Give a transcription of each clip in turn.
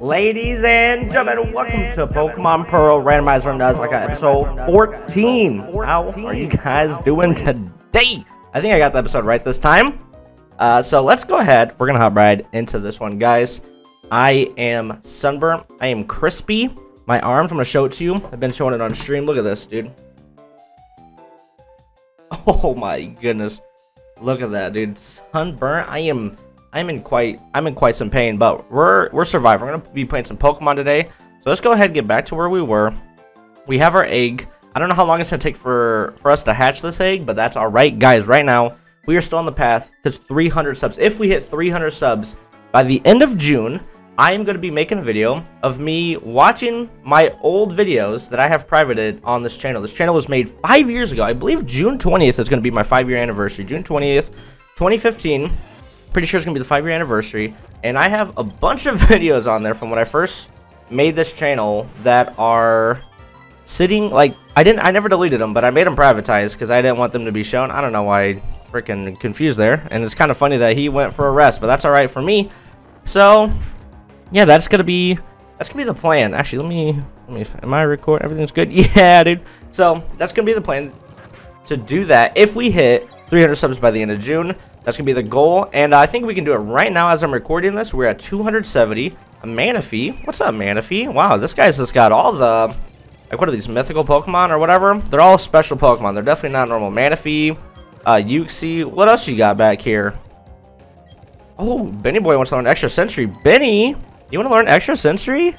Ladies and gentlemen, welcome to Pokemon Pearl Randomizer and Nuzlocke episode 14. How are you guys doing today? I think I got the episode right this time. Uh, so let's go ahead. We're going to hop right into this one, guys. I am sunburnt. I am crispy. My arms, I'm going to show it to you. I've been showing it on stream. Look at this, dude. Oh my goodness. Look at that, dude. Sunburn. I am I'm in quite I'm in quite some pain, but we're we're surviving. We're gonna be playing some Pokemon today. So let's go ahead and get back to where we were. We have our egg. I don't know how long it's gonna take for for us to hatch this egg, but that's all right, guys. Right now, we are still on the path to 300 subs. If we hit 300 subs by the end of June, I am going to be making a video of me watching my old videos that I have privated on this channel. This channel was made five years ago. I believe June 20th is going to be my five-year anniversary. June 20th, 2015. Pretty sure it's going to be the five-year anniversary. And I have a bunch of videos on there from when I first made this channel that are sitting, like, I didn't, I never deleted them, but I made them privatized because I didn't want them to be shown. I don't know why I freaking confused there. And it's kind of funny that he went for a rest, but that's all right for me. So, yeah, that's gonna be that's gonna be the plan. Actually, let me let me. Am I record? Everything's good. Yeah, dude. So that's gonna be the plan to do that. If we hit 300 subs by the end of June, that's gonna be the goal. And I think we can do it right now as I'm recording this. We're at 270. A Manaphy. What's up, Manaphy? Wow, this guy's just got all the like what are these mythical Pokemon or whatever? They're all special Pokemon. They're definitely not normal. Manaphy, uh, Uxie. What else you got back here? Oh, Benny Boy wants to learn extra sensory. Benny, you want to learn extra sensory?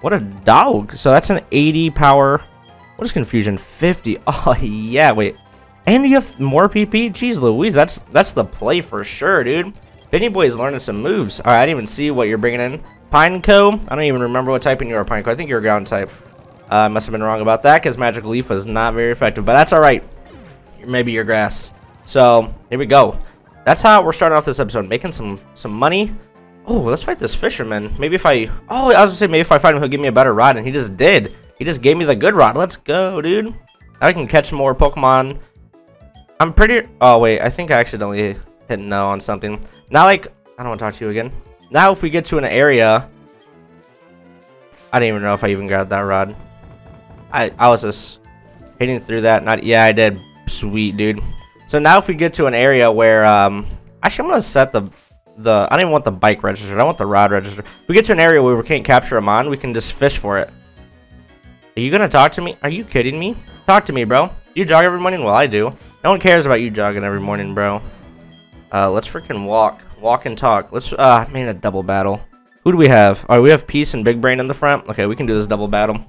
What a dog. So that's an 80 power. What is confusion? 50. Oh, yeah, wait. And you have more PP? Jeez Louise, that's that's the play for sure, dude. Benny Boy is learning some moves. All right, I didn't even see what you're bringing in. Pineco? I don't even remember what typing you are, Pineco. I think you're a ground type. Uh, I must have been wrong about that because Magic Leaf was not very effective. But that's all right. Maybe your grass. So, here we go. That's how we're starting off this episode. Making some, some money. Oh, let's fight this fisherman. Maybe if I... Oh, I was gonna say maybe if I fight him, he'll give me a better rod. And he just did. He just gave me the good rod. Let's go, dude. I can catch more Pokemon. I'm pretty... Oh, wait. I think I accidentally hit no on something. Now, like... I don't want to talk to you again. Now, if we get to an area... I didn't even know if I even grabbed that rod. I, I was just hitting through that. Not... Yeah, I did. Sweet, dude. So now if we get to an area where... um, Actually, I'm going to set the the I don't even want the bike registered. I want the rod registered. If we get to an area where we can't capture a mon, we can just fish for it. Are you gonna talk to me? Are you kidding me? Talk to me, bro. You jog every morning? Well, I do. No one cares about you jogging every morning, bro. Uh, let's freaking walk. Walk and talk. Let's, uh, man, a double battle. Who do we have? All right, we have Peace and Big Brain in the front. Okay, we can do this double battle.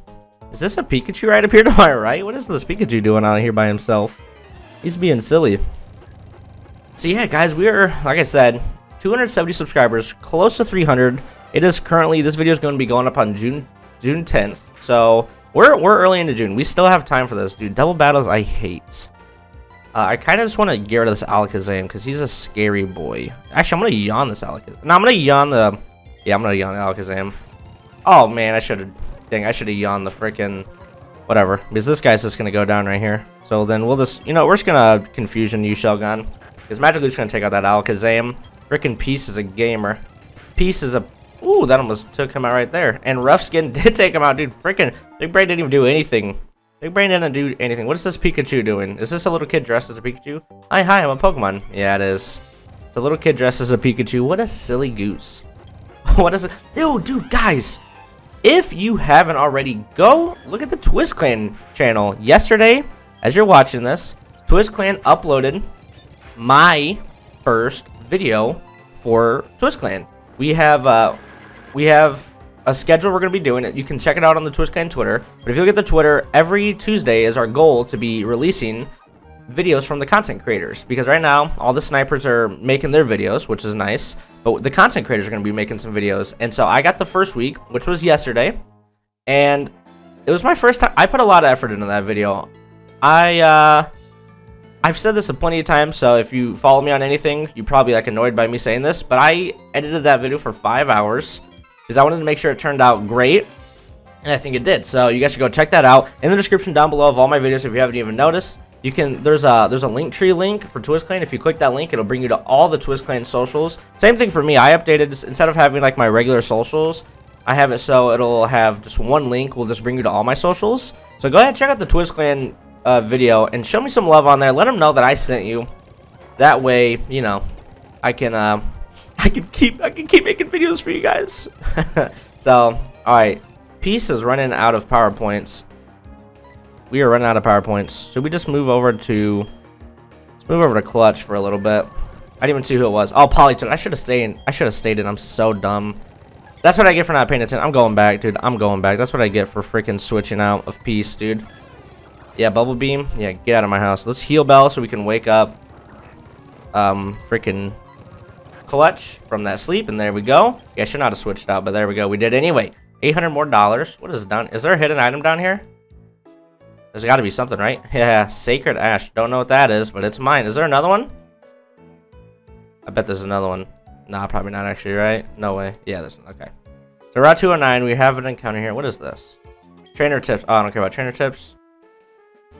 Is this a Pikachu right up here to my right? What is this Pikachu doing out here by himself? He's being silly. So yeah, guys, we are, like I said, 270 subscribers, close to 300. It is currently, this video is going to be going up on June June 10th. So we're, we're early into June. We still have time for this, dude. Double battles, I hate. Uh, I kind of just want to get rid of this Alakazam because he's a scary boy. Actually, I'm going to yawn this Alakazam. No, I'm going to yawn the... Yeah, I'm going to yawn Alakazam. Oh, man, I should have... Dang, I should have yawned the freaking... Whatever. Because this guy's just going to go down right here. So then we'll just... You know, we're just going to confusion you, Shelgon. Because Magic Leaf's going to take out that Alakazam. Freaking Peace is a gamer. Peace is a... Ooh, that almost took him out right there. And Rough Skin did take him out, dude. Freaking Big Brain didn't even do anything. Big Brain didn't do anything. What is this Pikachu doing? Is this a little kid dressed as a Pikachu? Hi, hi, I'm a Pokemon. Yeah, it is. It's a little kid dressed as a Pikachu. What a silly goose. what is it? Ew, dude, guys. If you haven't already, go look at the Twizz Clan channel. Yesterday, as you're watching this, Twizz Clan uploaded my first video for Twizz Clan. We have uh, we have a schedule we're going to be doing. it. You can check it out on the Twizz Clan Twitter. But if you look at the Twitter, every Tuesday is our goal to be releasing videos from the content creators. Because right now, all the snipers are making their videos, which is nice. But the content creators are going to be making some videos. And so I got the first week, which was yesterday. And it was my first time. I put a lot of effort into that video. I, uh... I've said this a plenty of times, so if you follow me on anything, you're probably like annoyed by me saying this, but I edited that video for five hours because I wanted to make sure it turned out great, and I think it did. So you guys should go check that out in the description down below of all my videos. If you haven't even noticed, you can there's a there's a link tree link for Twizz Clan. If you click that link, it'll bring you to all the Twizz Clan socials. Same thing for me. I updated instead of having like my regular socials. I have it so it'll have just one link. will just bring you to all my socials. So go ahead, check out the TwizzClan uh, video and show me some love on there. Let them know that I sent you. That way, you know, I can uh, I can keep I can keep making videos for you guys. so, all right, Peace is running out of powerpoints. We are running out of powerpoints. Should we just move over to let's move over to Clutch for a little bit? I didn't even see who it was. Oh, Politoed. I should have stayed. I should have stayed in. I'm so dumb. That's what I get for not paying attention. I'm going back, dude. I'm going back. That's what I get for freaking switching out of peace, dude. Yeah, Bubble Beam. Yeah, get out of my house. Let's heal Bell so we can wake up um, freaking Clutch from that sleep. And there we go. Yeah, I should not have switched out, but there we go. We did anyway. 800 more dollars. What is done? Is there a hidden item down here? There's got to be something, right? Yeah, Sacred Ash. Don't know what that is, but it's mine. Is there another one? I bet there's another one. Nah, probably not actually, right? No way. Yeah, there's okay. So Route 209, we have an encounter here. What is this? Trainer tips. Oh, I don't care about trainer tips.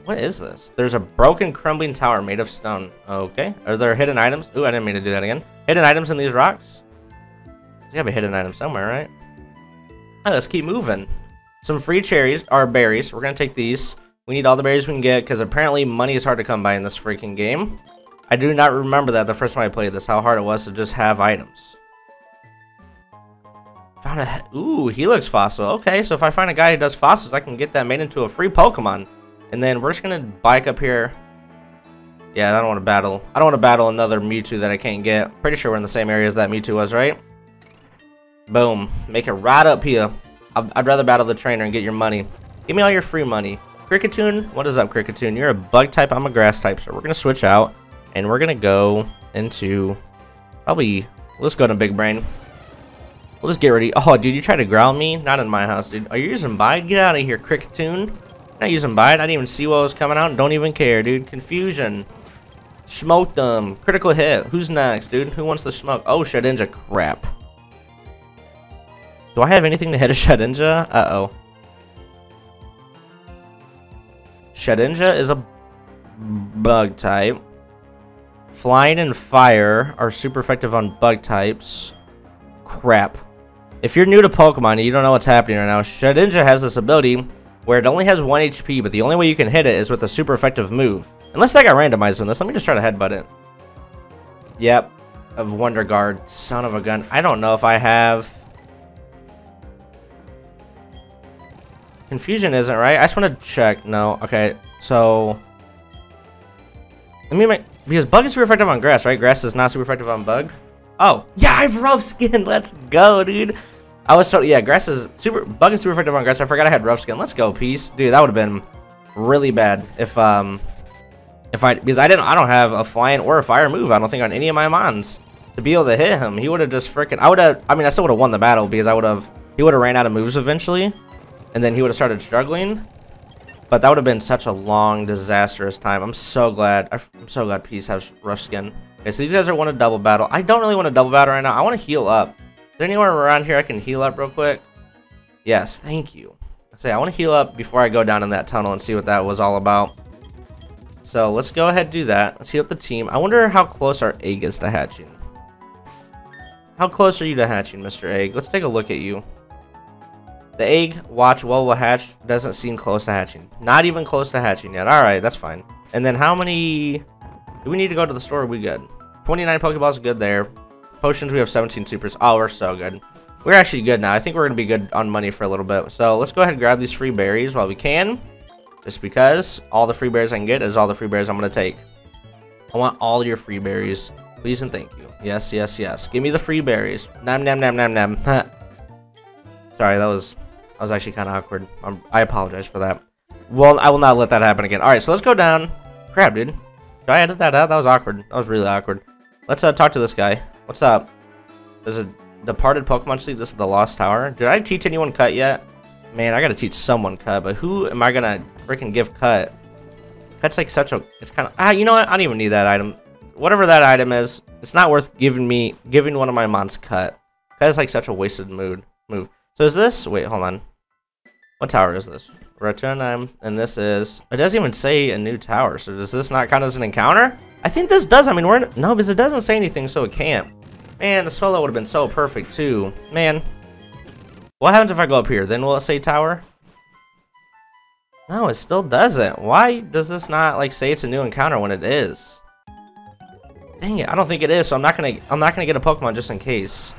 What is this? There's a broken crumbling tower made of stone. Okay. Are there hidden items? Ooh, I didn't mean to do that again. Hidden items in these rocks? You have a hidden item somewhere, right? Right, let's keep moving. Some free cherries, are berries. We're going to take these. We need all the berries we can get, because apparently money is hard to come by in this freaking game. I do not remember that the first time I played this, how hard it was to just have items. Found a... Ooh, Helix Fossil. Okay, so if I find a guy who does fossils, I can get that made into a free Pokemon. And then we're just going to bike up here. Yeah, I don't want to battle. I don't want to battle another Mewtwo that I can't get. Pretty sure we're in the same area as that Mewtwo was, right? Boom. Make it right up here. I'd rather battle the trainer and get your money. Give me all your free money. Kricketune, what is up, Kricketune? You're a bug type, I'm a grass type, so we're going to switch out. And we're gonna go into probably let's go to big brain. We'll just get ready. Oh, dude, you try to growl me? Not in my house, dude. Are you using bite? Get out of here, Kricketune. Not using bite. I didn't even see what was coming out. Don't even care, dude. Confusion. Smoked them. Critical hit. Who's next, dude? Who wants the smoke? Oh, Shedinja. Crap. Do I have anything to hit a Shedinja? Uh-oh. Shedinja is a bug type. Flying and Fire are super effective on bug types. Crap. If you're new to Pokemon and you don't know what's happening right now, Shedinja has this ability where it only has 1 HP, but the only way you can hit it is with a super effective move. Unless that got randomized in this. Let me just try to headbutt it. Yep. Of Wonder Guard. Son of a gun. I don't know if I have... Confusion isn't right. I just want to check. No. Okay. So... Let me make... Because bug is super effective on grass, right? Grass is not super effective on bug. Oh, yeah, I have rough skin. Let's go, dude. I was told, yeah, grass is super, bug is super effective on grass. I forgot I had rough skin. Let's go, peace. Dude, that would have been really bad if, um, if I, because I didn't, I don't have a flying or a fire move, I don't think, on any of my mons to be able to hit him. He would have just freaking, I would have, I mean, I still would have won the battle because I would have, he would have ran out of moves eventually, and then he would have started struggling, but that would have been such a long, disastrous time. I'm so glad. I'm so glad Peace has rough skin. Okay, so these guys are want to double battle. I don't really want to double battle right now. I want to heal up. Is there anywhere around here I can heal up real quick? Yes, thank you. I say I want to heal up before I go down in that tunnel and see what that was all about. So let's go ahead and do that. Let's heal up the team. I wonder how close our egg is to hatching. How close are you to hatching, Mr. Egg? Let's take a look at you. The egg, watch, well will hatch, doesn't seem close to hatching. Not even close to hatching yet. Alright, that's fine. And then how many... Do we need to go to the store? We good? 29 Pokeballs, good there. Potions, we have 17 supers. Oh, we're so good. We're actually good now. I think we're going to be good on money for a little bit. So let's go ahead and grab these free berries while we can. Just because all the free berries I can get is all the free berries I'm going to take. I want all your free berries. Please and thank you. Yes, yes, yes. Give me the free berries. Nam, nam, nam, nam, nam. Sorry, that was that was actually kind of awkward. Um, I apologize for that. Well, I will not let that happen again. All right, so let's go down. Crap, dude. Did I edit that out? That was awkward. That was really awkward. Let's uh, talk to this guy. What's up? There's a departed Pokemon sleep. This is the Lost Tower. Did I teach anyone cut yet? Man, I gotta teach someone cut, but who am I gonna freaking give cut? Cut's like such a... It's kind of... Ah, you know what? I don't even need that item. Whatever that item is, it's not worth giving me... Giving one of my mons cut. Cut is like such a wasted mood move. So is this... Wait, hold on. What tower is this? Rotunheim, and this is... It doesn't even say a new tower, so does this not count as an encounter? I think this does. I mean, we're... No, because it doesn't say anything, so it can't. Man, the solo would have been so perfect, too. Man. What happens if I go up here? Then will it say tower? No, it still doesn't. Why does this not like say it's a new encounter when it is? Dang it, I don't think it is, so I'm not gonna I'm not gonna get a Pokemon just in case.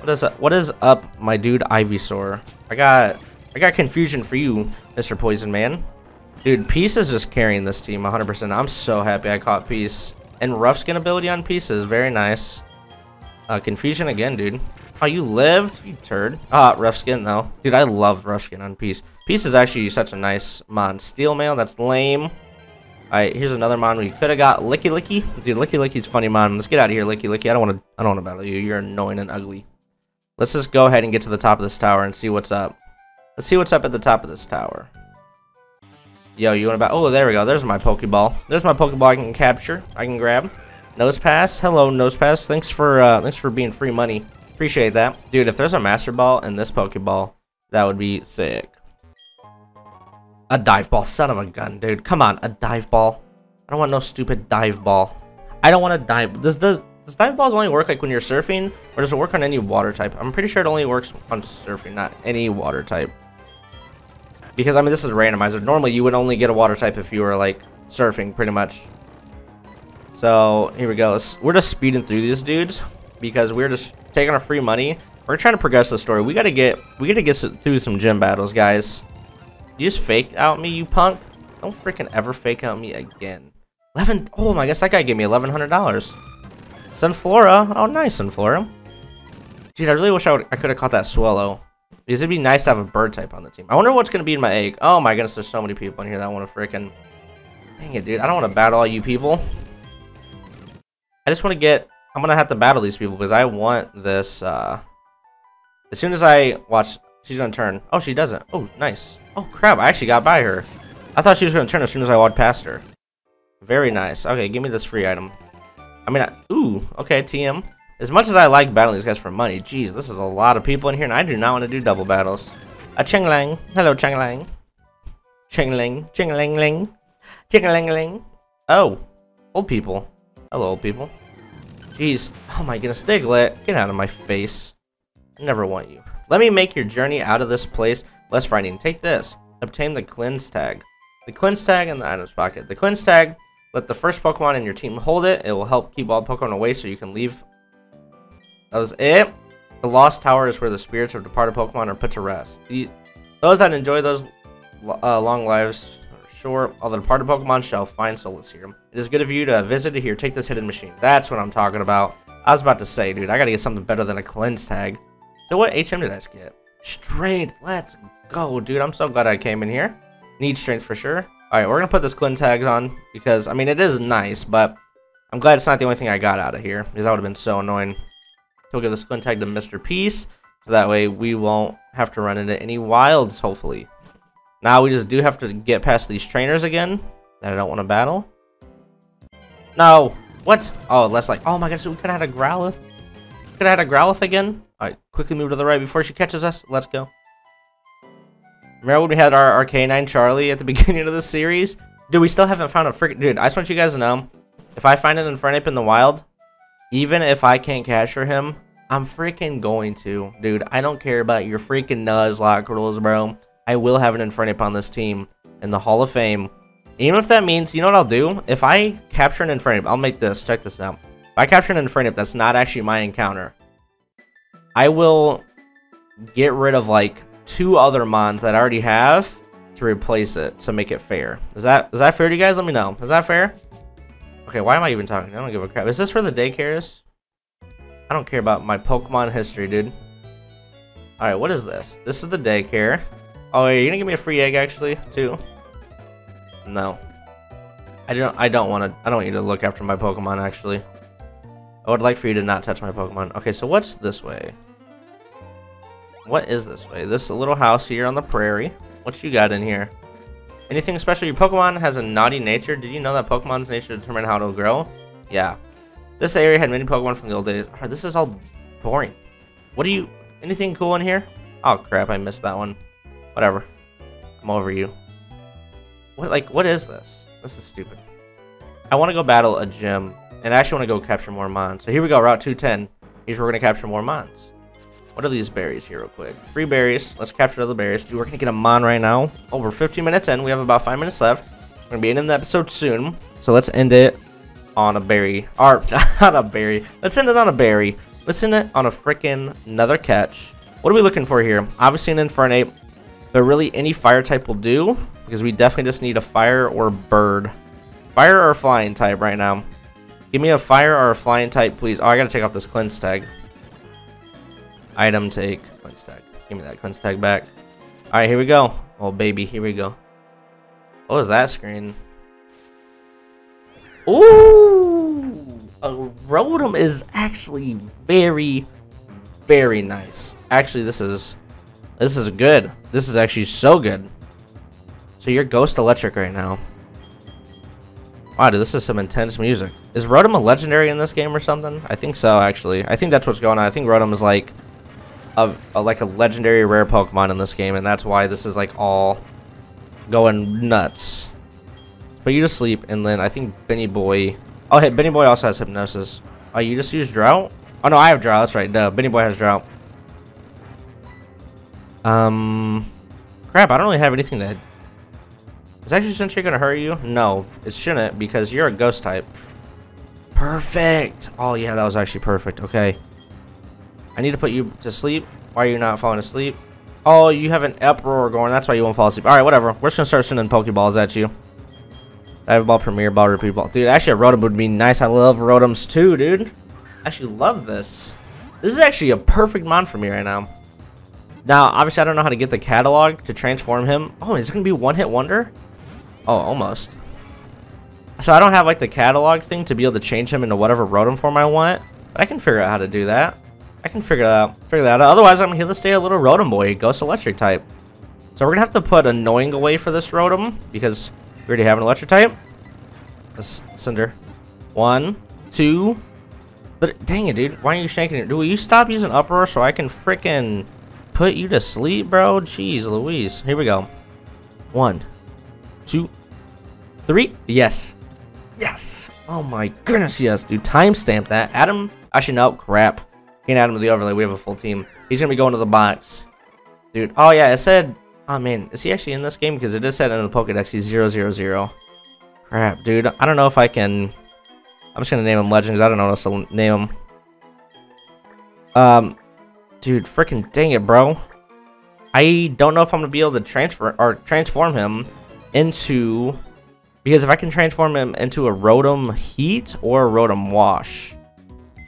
What is what is up, my dude Ivysaur? I got I got confusion for you, Mr. Poison Man. Dude, Peace is just carrying this team 100%. I'm so happy I caught Peace. And Rough Skin ability on Peace is very nice. Uh, confusion again, dude. Oh, you lived? You turd. Ah, rough skin, though. Dude, I love rough skin on Peace. Peace is actually such a nice mon. Steel mail, that's lame. Alright, here's another mon we could have got. Lickilicky. Dude, Lickilicky's funny mon. Let's get out of here, Lickilicky. I don't want to I don't want to battle you. You're annoying and ugly. Let's just go ahead and get to the top of this tower and see what's up. Let's see what's up at the top of this tower. Yo, you want to battle? Oh, there we go. There's my Pokeball. There's my Pokeball I can capture. I can grab. Nosepass. Hello, Nosepass. Thanks for uh, thanks for being free money. Appreciate that. Dude, if there's a Master Ball in this Pokeball, that would be thick. A dive ball. Son of a gun, dude. Come on, a dive ball. I don't want no stupid dive ball. I don't want to dive. Does, does, does dive balls only work like when you're surfing? Or does it work on any water type? I'm pretty sure it only works on surfing, not any water type. Because, I mean, this is a randomizer. Normally, you would only get a water type if you were, like, surfing, pretty much. So, here we go. We're just speeding through these dudes because we're just taking our free money. We're trying to progress the story. We gotta get we gotta get through some gym battles, guys. You just fake out me, you punk. Don't freaking ever fake out me again. 11 oh my guess that guy gave me $1,100. Sunflora. Oh nice, Sunflora. Dude, I really wish I, I could have caught that Swellow. Because it'd be nice to have a bird type on the team. I wonder what's gonna be in my egg. Oh my goodness, there's so many people in here that want to freaking Dang it, dude. I don't want to battle all you people. I just want to get I'm gonna have to battle these people because I want this, uh... As soon as I watch... She's gonna turn. Oh, she doesn't. Oh, nice. Oh, crap. I actually got by her. I thought she was gonna turn as soon as I walked past her. Very nice. Okay, give me this free item. I mean, I, ooh, okay, TM. As much as I like battling these guys for money, geez, this is a lot of people in here, and I do not want to do double battles. A Chingling. Hello, Chingling. Cheng Lang. Cheng Lang Lang. Cheng Lang Lang. Oh, old people. Hello, old people. Jeez. Oh my goodness, Diglett. Get out of my face. I never want you. Let me make your journey out of this place less frightening. Take this. Obtain the cleanse tag. The cleanse tag in the items pocket. The cleanse tag, let the first Pokemon in your team hold it. It will help keep all Pokemon away so you can leave. That was it. The Lost Tower is where the spirits of departed Pokemon are put to rest. The, those that enjoy those uh, long lives are Sure, all the departed Pokemon shall find solace here. It is good of you to visit here. Take this hidden machine. That's what I'm talking about. I was about to say, dude, I gotta get something better than a cleanse tag. So what HM did I get? Strength. Let's go, dude. I'm so glad I came in here. Need strength for sure. Alright, we're gonna put this cleanse tag on because, I mean, it is nice, but I'm glad it's not the only thing I got out of here because that would have been so annoying. We'll give the cleanse tag to Mr. Peace so that way we won't have to run into any wilds, hopefully. Now we just do have to get past these trainers again that I don't want to battle. No. What? Oh, less like. Oh my gosh, we could have had a Growlithe. Could have had a Growlithe again. All right, quickly move to the right before she catches us. Let's go. Remember when we had our, our K9 Charlie at the beginning of the series? Dude, we still haven't found a freaking... Dude, I just want you guys to know, if I find an Infernape in the wild, even if I can't capture him, I'm freaking going to. Dude, I don't care about your freaking Nuzlocke rules, bro. I will have an Infernape on this team in the Hall of Fame. Even if that means, you know what I'll do? If I capture an Infernape, I'll make this. Check this out. If I capture an Infernape that's not actually my encounter, I will get rid of like two other mons that I already have to replace it to make it fair. Is that is that fair to you guys? Let me know. Is that fair? Okay, why am I even talking? I don't give a crap. Is this for the daycares? I don't care about my Pokemon history, dude. Alright, what is this? This is the daycare. Oh, are you gonna give me a free egg actually too? No. I don't. I don't want to. I don't want you to look after my Pokemon actually. I would like for you to not touch my Pokemon. Okay, so what's this way? What is this way? This little house here on the prairie. What you got in here? Anything special? Your Pokemon has a naughty nature. Did you know that Pokemon's nature determine how it'll grow? Yeah. This area had many Pokemon from the old days. Oh, this is all boring. What do you... Anything cool in here? Oh, crap. I missed that one. Whatever. I'm over you. What, like, what is this? This is stupid. I want to go battle a gym, and I actually want to go capture more mons. So here we go, Route 210. Here's where we're going to capture more mons. What are these berries here real quick? Three berries. Let's capture the berries. Dude, we're going to get a Mon right now. Oh, we're 15 minutes in. We have about five minutes left. We're going to be ending the episode soon. So let's end it on a berry. Or, not a berry. Let's end it on a berry. Let's end it on a freaking another catch. What are we looking for here? Obviously an Infernape. But really, any fire type will do. Because we definitely just need a fire or bird. Fire or flying type right now. Give me a fire or a flying type, please. Oh, I gotta take off this cleanse tag. Item take. Give me that cleanse tag back. Alright, here we go. Oh, baby, here we go. What was that screen? Ooh! A Rotom is actually very, very nice. Actually, this is... This is good. This is actually so good. So you're Ghost Electric right now. Wow, dude, this is some intense music. Is Rotom a legendary in this game or something? I think so, actually. I think that's what's going on. I think Rotom is like a, a, like a legendary rare Pokemon in this game, and that's why this is like all going nuts. But you just sleep, and then I think Benny Boy. Oh, hey, Benny Boy also has hypnosis. Oh, you just use drought? Oh no, I have drought. That's right. Duh, Benny Boy has drought. Um, crap. I don't really have anything to is Extra Sensory gonna hurt you? No, it shouldn't because you're a ghost type. Perfect. Oh yeah, that was actually perfect. Okay. I need to put you to sleep. Why are you not falling asleep? Oh, you have an uproar going. That's why you won't fall asleep. All right, whatever. We're just gonna start sending Pokeballs at you. Dive ball, premier ball, repeat ball. Dude, actually, a Rotom would be nice. I love Rotoms too, dude. I actually love this. This is actually a perfect mon for me right now. Now, obviously, I don't know how to get the catalog to transform him. Oh, is it going to be one-hit wonder? Oh, almost. So I don't have like the catalog thing to be able to change him into whatever Rotom form I want. But I can figure out how to do that. I can figure that out. Figure that out. Otherwise, I'm here to stay a little Rotom boy, Ghost Electric type. So we're gonna have to put Annoying away for this Rotom because we already have an Electric type. Let's Cinder. One, two. But dang it, dude. Why are you shaking it? Do you stop using Uproar so I can freaking put you to sleep, bro? Jeez Louise. Here we go. One, two, three. Yes. Yes. Oh my goodness, yes, dude. Timestamp that. Adam. Actually, no. Crap. Add him to the overlay. We have a full team. He's going to be going to the box. Dude. Oh, yeah. It said... Oh, man. Is he actually in this game? Because it just said in the Pokedex he's 000. Crap, dude. I don't know if I can... I'm just going to name him Legend because I don't know what else to name him. Um, dude, freaking dang it, bro. I don't know if I'm going to be able to transfer or transform him into... Because if I can transform him into a Rotom Heat or a Rotom Wash,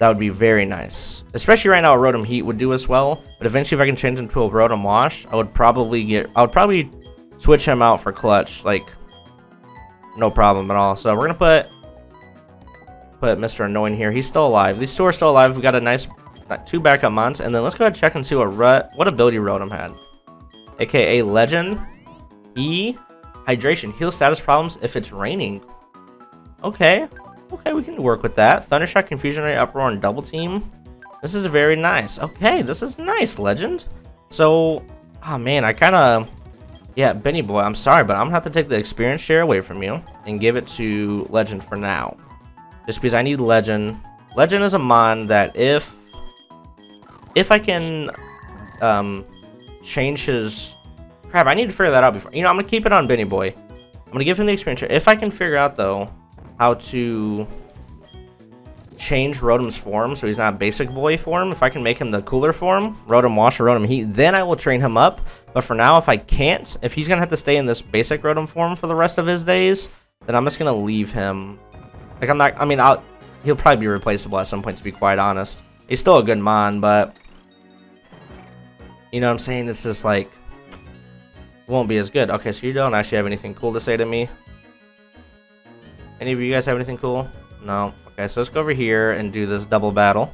that would be very nice. Especially right now, a Rotom Heat would do as well. But eventually, if I can change him to a Rotom Wash, I would probably get... I would probably switch him out for Clutch. Like, no problem at all. So we're going to put... Put Mr. Annoying here. He's still alive. These two are still alive. We've got a nice two backup months. And then let's go ahead and check and see what, Rut, what ability Rotom had. AKA Legend. E Hydration. Heal status problems if it's raining. Okay. Okay, we can work with that. Thundershock, Confusion Ray, Uproar, and Double Team. This is very nice. Okay, this is nice, Legend. So, oh man, I kind of... Yeah, Benny Boy, I'm sorry, but I'm to have to take the experience share away from you and give it to Legend for now. Just because I need Legend. Legend is a mon that if... If I can um, change his Crap, I need to figure that out before. You know, I'm to keep it on Benny Boy. I'm to give him the experience. Share. If I can figure out, though, how to change Rotom's form so he's not basic boy form, if I can make him the cooler form, Rotom Wash or Rotom Heat, then I will train him up. But for now, if I can't, if he's going to have to stay in this basic Rotom form for the rest of his days, then I'm just going to leave him. Like, I'm not, I mean, I'll, he'll probably be replaceable at some point, to be quite honest. He's still a good Mon, but, you know what I'm saying? It's just like, won't be as good. Okay, so you don't actually have anything cool to say to me. Any of you guys have anything cool? No. Okay, so let's go over here and do this double battle.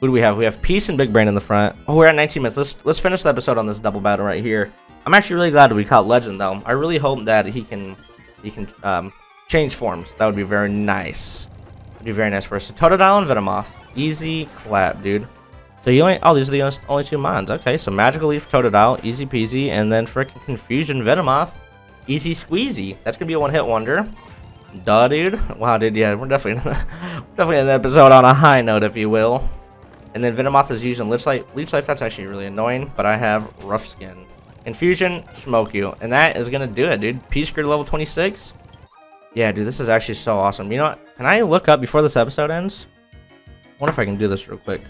Who do we have? We have Peace and Big Brain in the front. Oh, we're at 19 minutes. Let's let's finish the episode on this double battle right here. I'm actually really glad we caught Legend though. I really hope that he can he can um, change forms. That would be very nice. Would be very nice for us. So Totodile and Venomoth. Easy clap, dude. So you only, oh, these are the only two mons. Okay, so Magical Leaf, Totodile, easy peasy, and then freaking Confusion Venomoth, easy squeezy. That's gonna be a one-hit wonder. Duh, dude. Wow, dude, yeah, we're definitely, definitely in the episode on a high note, if you will. And then Venomoth is using Leech Life. Leech Life, that's actually really annoying, but I have Rough Skin. Infusion, Smoke You. And that is going to do it, dude. Peace Grid level 26. Yeah, dude, this is actually so awesome. You know what? Can I look up before this episode ends? I wonder if I can do this real quick.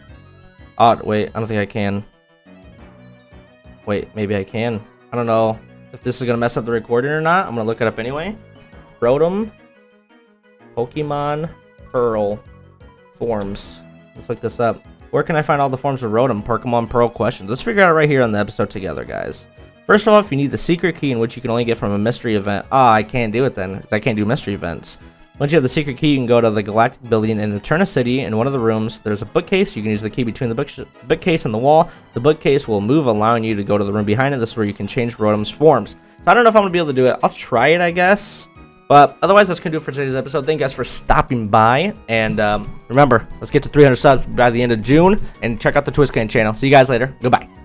Oh, wait, I don't think I can. Wait, maybe I can. I don't know if this is going to mess up the recording or not. I'm going to look it up anyway. Rotom, Pokemon Pearl forms. Let's look this up. Where can I find all the forms of Rotom? Pokemon Pearl questions. Let's figure out right here on the episode together, guys. First off, you need the secret key in which you can only get from a mystery event. Ah, I can't do it then, I can't do mystery events. Once you have the secret key, you can go to the Galactic Building in Eterna City. In one of the rooms, there's a bookcase. You can use the key between the book bookcase and the wall. The bookcase will move, allowing you to go to the room behind it. This is where you can change Rotom's forms. So I don't know if I'm going to be able to do it. I'll try it, I guess. But otherwise, that's going to do it for today's episode. Thank you guys for stopping by. And um, remember, let's get to 300 subs by the end of June. And check out the Twizz Clan channel. See you guys later. Goodbye.